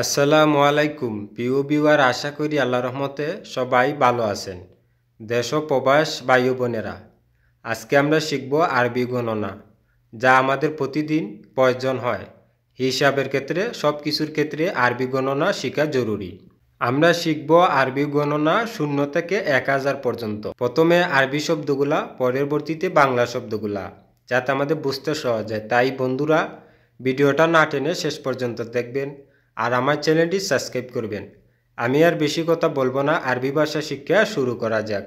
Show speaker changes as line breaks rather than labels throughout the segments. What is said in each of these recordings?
আসসালামু আলাইকুম, প্রিয় বিওয়ার আশা করি আল্লাহ রহমতে সবাই ভালো আছেন। দেশ ও প্রবাস বায়ু বোনেরা, আজকে আমরা শিখব আরবি গণনা, যা আমাদের প্রতিদিন প্রয়োজন হয়। হিসাবের ক্ষেত্রে সব কিছুর ক্ষেত্রে আরবি গণনা শেখা জরুরি। আমরা শিখব আরবি গণনা শূন্য থেকে এক হাজার পর্যন্ত। প্রথমে আরবি শব্দগুলা, পরবর্তীতে বাংলা শব্দগুলা, যাতে আমাদের বুঝতে সহজ হয়। তাই বন্ধুরা, ভিডিওটা না টেনে শেষ পর্যন্ত দেখবেন। আর আমার চ্যানেলটি সাবস্ক্রাইব করবেন। আমি আর বেশি কথা বলব না, আরবি ভাষা শিক্ষা শুরু করা যাক।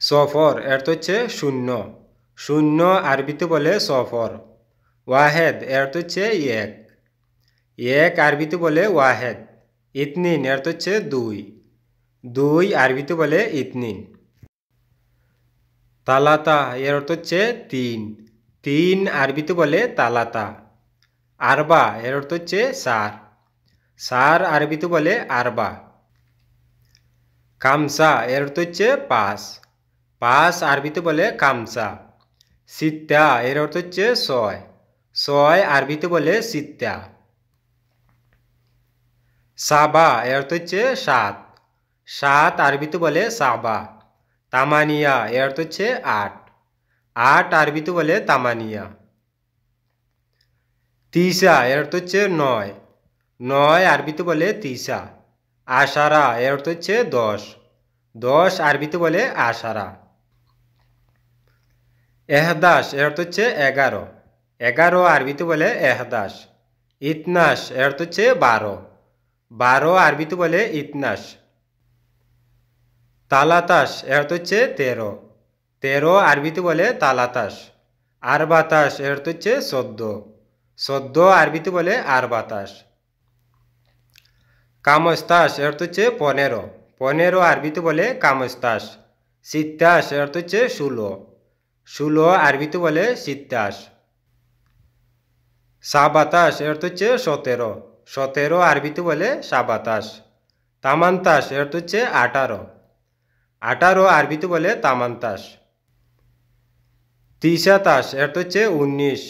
সফর এর তো হচ্ছে শূন্য। শূন্য আরবিতে বলে সফর। ওয়াহেদ এর তো হচ্ছে এক। এক আরবিতে বলে ওয়াহেদ। ইতনিন এর তো হচ্ছে দুই। দুই আরবিতে বলে ইতনিন। তালাতা এর অর্থ হচ্ছে তিন। তিন আরবিতে বলে তালাতা। আরবা এর অর্থ হচ্ছে সার। সার আরবিতে বলে আরবা। কামসা, এর অর্থ হচ্ছে পাঁচ পাঁচ আরবিতে বলে কামসা। সিত্তা, এর অর্থ হচ্ছে ছয় ছয় আরবিতে বলে সিত্তা। সাবা, এর অর্থ হচ্ছে সাত। সাত আরবিতে বলে সাবা। তামানিয়া, এর অর্থ হচ্ছে আট। আট আরবিতে বলে তামানিয়া। তিসা, এর অর্থ হচ্ছে নয়। নয় আরবিতে বলে তিসা আশারা, এর অর্থ হচ্ছে দশ। দশ আরবিতে বলে আশারা। এহদাস, এর অর্থ হচ্ছে এগারো। এগারো আরবিতে বলে এহদাস। ইতনাস, এর অর্থ হচ্ছে বারো। বারো আরবিতে বলে ইতনাস। তালাতাস, এর অর্থ হচ্ছে তেরো। তেরো আরবিতে বলে তালাতাস। আর বাতাস এর অর্থ হচ্ছে চোদ্দ। চোদ্দ আরবিতে বলে আর বাতাস কামস্তাস অর্থ হচ্ছে পনেরো। পনেরো আরবিতে বলে কামস্তাস। এর অর্থ হচ্ছে ষোলো। ষোলো আরবিতে বলে সিত্তাস। সাবাতাস অর্থ হচ্ছে সতেরো। সতেরো আরবিতে বলে সাবাতাস। তামান্তাস অর্থ হচ্ছে আঠারো। আঠারো আরবিতে বলে তামান্তাস। তিসাতাস অর্থ হচ্ছে উনিশ।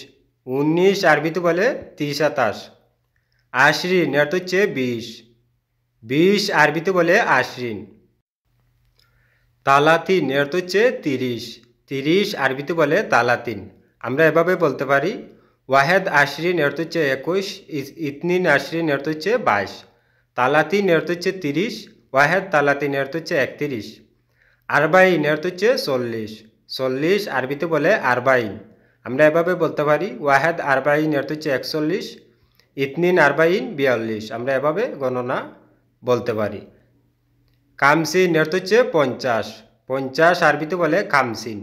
উনিশ আরবিতে বলে তিসাতাস। আশরিন এর হচ্ছে বিশ। বিশ আরবিতে বলে আশরিন তালাতিন, এর হচ্ছে তিরিশ। তিরিশ আরবিতে বলে তালাতিন। আমরা এভাবে বলতে পারি, ওয়াহেদ আশরিন এর হচ্ছে একুশ। ইতনিন আশরিন এর হচ্ছে বাইশ। তালাতিন, এর হচ্ছে তিরিশ। ওয়াহেদ তালাতিন, এর হচ্ছে একত্রিশ। আরবাইন, এর হচ্ছে চল্লিশ। চল্লিশ আরবিতে বলে আরবাইন। আমরা এভাবে বলতে পারি, ওয়াহেদ আরবাইন, এর হচ্ছে একচল্লিশ। ইতনিন আরবাইন, বিয়াল্লিশ। আমরা এভাবে গণনা বলতে পারি। কামসিন এর হচ্ছে পঞ্চাশ। পঞ্চাশ আরবিতে বলে কামসিন।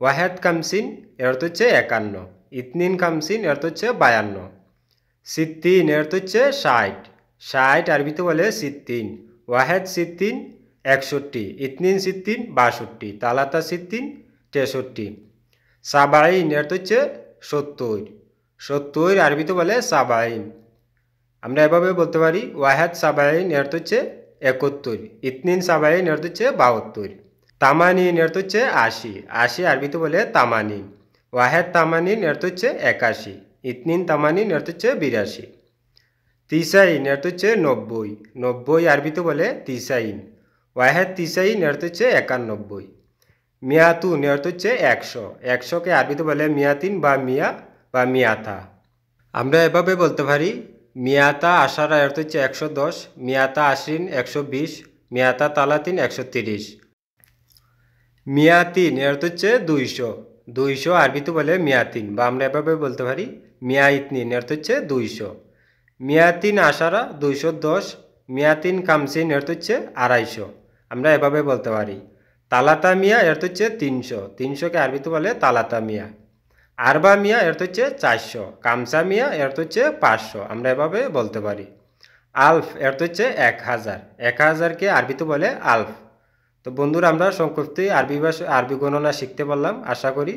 ওয়াহেদ কামসিন এর হচ্ছে একান্ন। ইতনিন কামসিন এর হচ্ছে বায়ান্ন। সিদ্দিন এর হচ্ছে ষাট। ষাট আরবিতে বলে সিদ্দিন। ওয়াহেদ সিদ্দিন একষট্টি। ইতনিন সিদ্দিন বাষট্টি। তালাতা সিদ্দিন তেষট্টি। সাবাইন এর হচ্ছে সত্তর। সত্তর আরবিতে বলে সাবাইন আমরা এভাবে বলতে পারি, ওয়াহেদ সাবাইন এর হচ্ছে একাত্তর, ইতনিন সাবাইন এর হচ্ছে বাহাত্তর তামানিন এর হচ্ছে আশি আশি আরবিতে বলে তামানিন ওয়াহেদ তামানিন এর হচ্ছে একাশি, ইতনিন তামানিন এর হচ্ছে বিরাশি তিসাইন এর হচ্ছে নব্বই নব্বই আরবিতে বলে তিসাইন, ওয়াহেদ তিসাইন এর হচ্ছে একানব্বই মিয়াতুন এর হচ্ছে একশো, একশোকে আরবিতে বলে মিয়াতিন বা মিয়া বা মিয়াথা। আমরা এভাবে বলতে পারি মিয়াতা আশারা এর হচ্ছে একশো দশ, মিয়াতা আশিন একশো বিশ, মিয়াতা তালাতিন একশো তিরিশ। মিয়াতিন এর হচ্ছে দুইশো। দুইশো আরবিতে বলে মিয়াতিন, বা আমরা এভাবে বলতে পারি মিয়া ইতনিন এর হচ্ছে দুইশো। মিয়াতিন আশারা দুইশো দশ, মিয়াতিন কামসিন এর হচ্ছে আড়াইশো। আমরা এভাবে বলতে পারি। তালাতা মিয়া এর হচ্ছে তিনশো। তিনশোকে আরবিতে বলে তালাতা মিয়া। আরবা মিয়া, এর তো হচ্ছে চারশো। কামসা মিয়া, এর তো হচ্ছে পাঁচশো। আমরা এভাবে বলতে পারি। আলফ, এর তো হচ্ছে এক হাজার। এক হাজারকে আরবিতে বলে আলফ। তো বন্ধুরা, আমরা সংক্ষিপ্তে আরবি ভাষা, আরবি গণনা শিখতে পারলাম, আশা করি।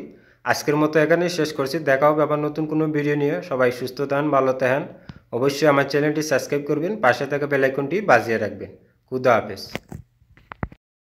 আজকের মতো এখানে শেষ করছি। দেখা হবে আবার নতুন কোনো ভিডিও নিয়ে। সবাই সুস্থ থাকেন, ভালো থাকেন। অবশ্যই আমার চ্যানেলটি সাবস্ক্রাইব করবেন। পাশে থাকা বেলাইকনটি বাজিয়ে রাখবেন। খুদা হাফেজ।